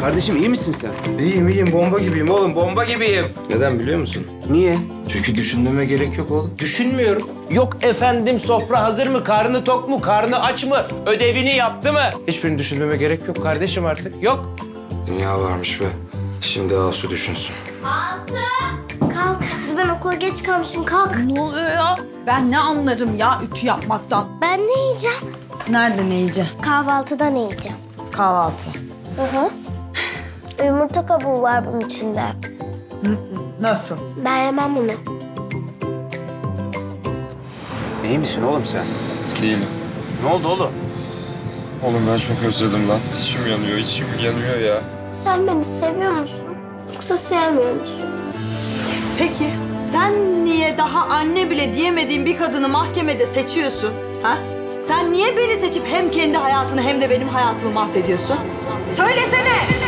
Kardeşim iyi misin sen? İyiyim iyiyim bomba gibiyim oğlum bomba gibiyim. Neden biliyor musun? Niye? Çünkü düşünmeme gerek yok oğlum. Düşünmüyorum. Yok efendim sofra hazır mı? Karnı tok mu? Karnı aç mı? Ödevini yaptı mı? Hiçbirini düşünmeme gerek yok kardeşim artık. Yok. Dünya varmış be. Şimdi Asu düşünsün. Kalk. Ben okula geç kalmışım. Kalk. Ne oluyor ya? Ben ne anlarım ya ütü yapmaktan. Ben ne yiyeceğim? Nerede ne yiyeceğim? Kahvaltıda ne yiyeceğim? Kahvaltı. Hı hı. Yumurta kabuğu var bunun içinde. Nasıl? Ben yemem bunu. İyi misin oğlum sen? Değilim. Ne oldu oğlum? Oğlum ben çok özledim lan. İçim yanıyor, içim yanıyor ya. Sen beni seviyor musun? Yoksa sevmiyor musun? Peki sen niye daha anne bile diyemediğin bir kadını mahkemede seçiyorsun? Ha? Sen niye beni seçip hem kendi hayatını hem de benim hayatımı mahvediyorsun? Söylesene!